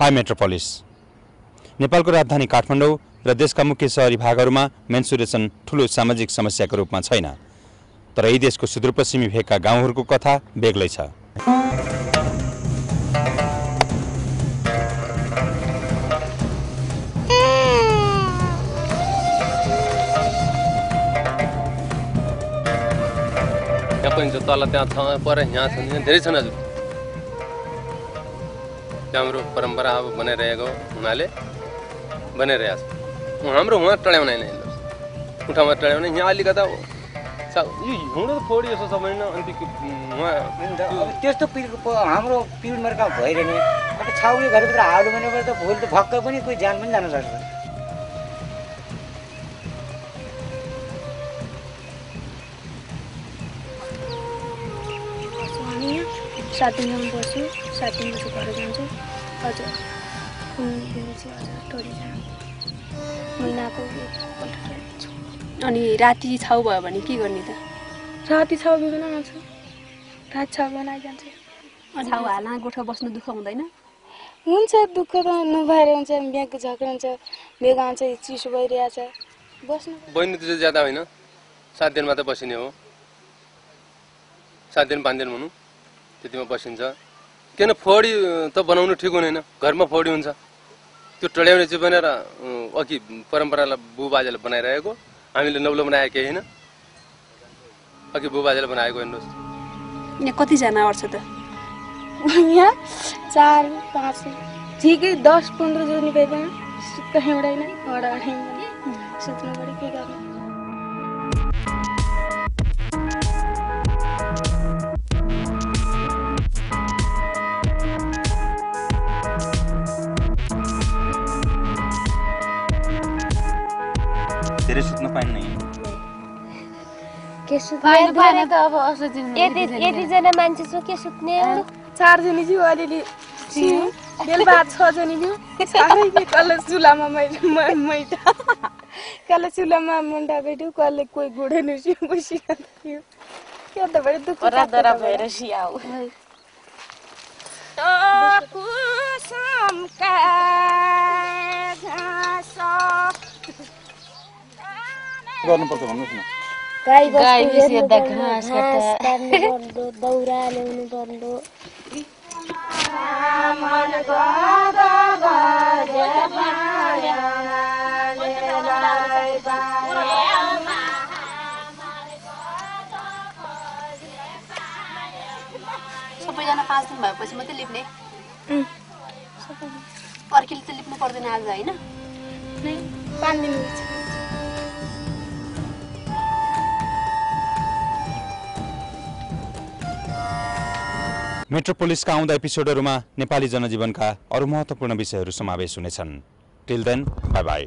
High metropolis. नेपालको राजधानी काठमाडौँ र देशका मुख्य सहरी भागहरूमा मेन्सुरेसन ठुलो सामाजिक समस्याको रूपमा छैन। तर यही देशको सुदूरपश्चिमी भेगका गाउँहरूको कथा बेग्लै छ। छ तल त्यहाँ छ पर यहाँ छन् धेरै छन् हजुर। हाम्रो परम्परा अब बनाइरहेको हुनाले बनाइरहेको छ हाम्रो उहाँ टढ्याउने होइन यसलाई। उठामा टढ्याउने यहाँ अलिकता यो हिउँदो त फोडी जस्तो छ भने न अनि त्यो उहाँ अब त्यस्तो पिर हाम्रो पिर मर्का भइरहने अब छाउले घरभित्र हाल्यो भने त भोलि त भक्क पनि कोही ज्यान पनि जान सक्छ दिनसम्म बस्छु सात दिनपछि घर जान्छु हजुर। महिनाको अनि राति छाउ भयो भने के गर्ने त? राति छ बिहान आउँछु। राति छ बिहान आइजान्छु। छाउ बस्नु दुःख हुँदैन? हुन्छ दुःख त नभएर हुन्छ बिहाको झगडा हुन्छ बेग आउँछ चिसो भइरहेछ। बस्नु। बहिनी त ज्यादा होइन। सात दिन मात्रै बसिने हो। सात दिन पाँच दिन भनौँ त्यतिमा बसिन्छ। किन फोडी त बनाउनु ठिक हुँदैन घरमा फोडी हुन्छ। त्यो टड्याउने चाहिँ भनेर अँ, अघि परम्परालाई बुबाजेले बनाइरहेको। हामीले नौलो बनाएको केही होइन। अघि बुबाजेले बनाएको हेर्नुहोस्। यहाँ कतिजना अट्छ त? यहाँ चार पाँच ठिकै दस पन्ध्र भए पनि सुत्त हिँड्दैन सुत्नु पऱ्यो के गर्नु? धेरै सुत्न पाइन्न के पाइनु सुत्नु पाएन त अब असो दिन यति यतिजना मान्छे छ के सुत्ने? चारजनी थियो अलिअलि बेलुका छजनी थियो कसले मुन्टा बैठ्यो कसले कोही गुडे नुस्यो थियो त दुःख भएर सियाउ। गर्नुपर्छ भन्नुहोस् न। पर्ने, ल्याउनु सबैजना पाँच दिन भएपछि मात्रै लिप्ने। अर्कीले त लिप्नु पर्दैन आज होइन? मेट्रोपोलिसका आउँदा एपिसोडहरूमा नेपाली जनजीवनका अरू महत्त्वपूर्ण विषयहरू समावेश हुनेछन्। Till then by by